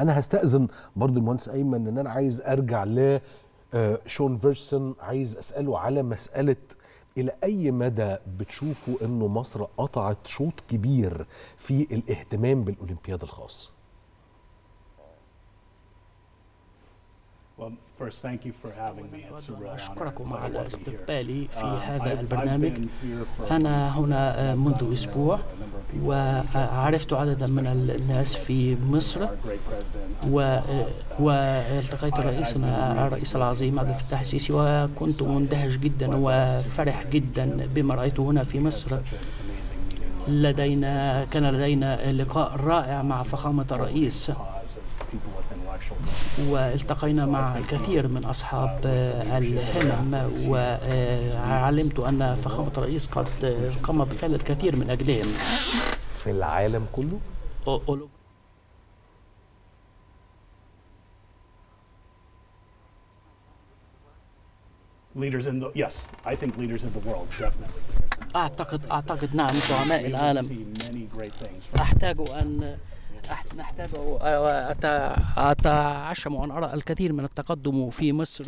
أنا هستأذن برضو المهندس أيمن إن أنا عايز أرجع ل آه، شون فيرسون عايز أسأله على مسألة إلى أي مدى بتشوفوا إنه مصر قطعت شوط كبير في الاهتمام بالأولمبياد الخاص. أشكركم على. استقبالي في Uh, هذا البرنامج أنا هنا I've منذ أسبوع وعرفت عددا من الناس في مصر. والتقيت رئيسنا الرئيس العظيم عبد الفتاح السيسي وكنت مندهش جدا وفرح جدا بما رأيته هنا في مصر. لدينا كان لدينا لقاء رائع مع فخامة الرئيس والتقينا مع كثير من أصحاب الهمم وعلمت أن فخامة الرئيس قد قام بفعل الكثير من أجلهم. في العالم كله؟ leaders in the yes, I think leaders in the world definitely. أعتقد أعتقد نعم زعماء العالم. أحتاج أن نحتاج أت- أتعشم وأن أرى الكثير من التقدم في مصر.